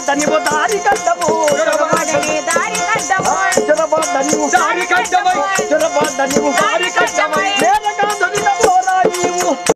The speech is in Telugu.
చొరబాట నీవు దారి కట్టవు చొరబాటని దారి నీవు దారి కట్టవు నీవు దారి కట్టవు